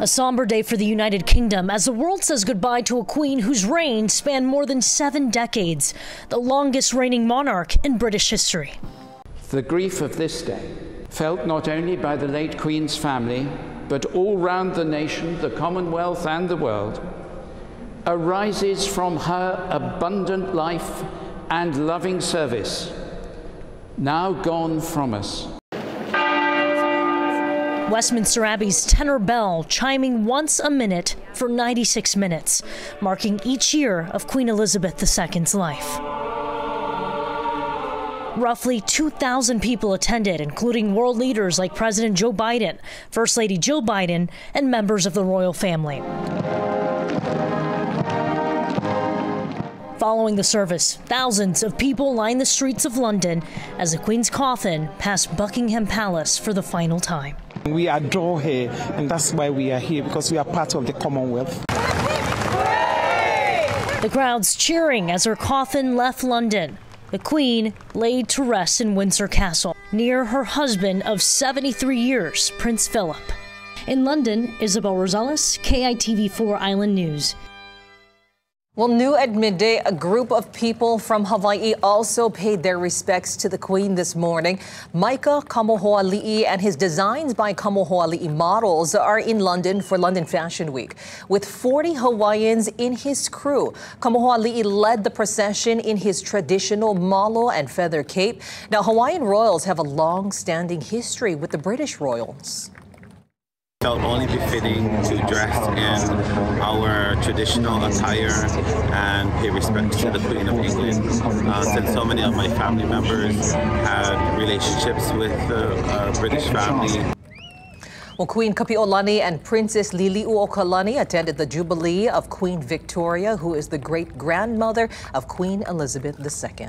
A somber day for the United Kingdom as the world says goodbye to a queen whose reign spanned more than seven decades, the longest reigning monarch in British history. The grief of this day, felt not only by the late Queen's family, but all round the nation, the Commonwealth, and the world, arises from her abundant life and loving service, now gone from us. Westminster Abbey's tenor bell chiming once a minute for 96 minutes, marking each year of Queen Elizabeth II's life. Roughly 2,000 people attended, including world leaders like President Joe Biden, First Lady Jill Biden, and members of the royal family. Following the service, thousands of people lined the streets of London as the Queen's coffin passed Buckingham Palace for the final time. We adore her, and that's why we are here because we are part of the Commonwealth. The crowds cheering as her coffin left London. The Queen laid to rest in Windsor Castle, near her husband of 73 years, Prince Philip. In London, Isabel Rosales, KITV4 Island News. Well, new at midday, a group of people from Hawaii also paid their respects to the Queen this morning. Micah Kamohoali'i and his Designs by Kamohoali'i models are in London for London Fashion Week. With 40 Hawaiians in his crew, Kamohoali'i led the procession in his traditional malo and feather cape. Now, Hawaiian royals have a long-standing history with the British royals felt only befitting to dress in our traditional attire and pay respect to the Queen of England, uh, since so many of my family members had relationships with the uh, British family. Well, Queen Kapi'olani and Princess Liliuokalani attended the Jubilee of Queen Victoria, who is the great grandmother of Queen Elizabeth II.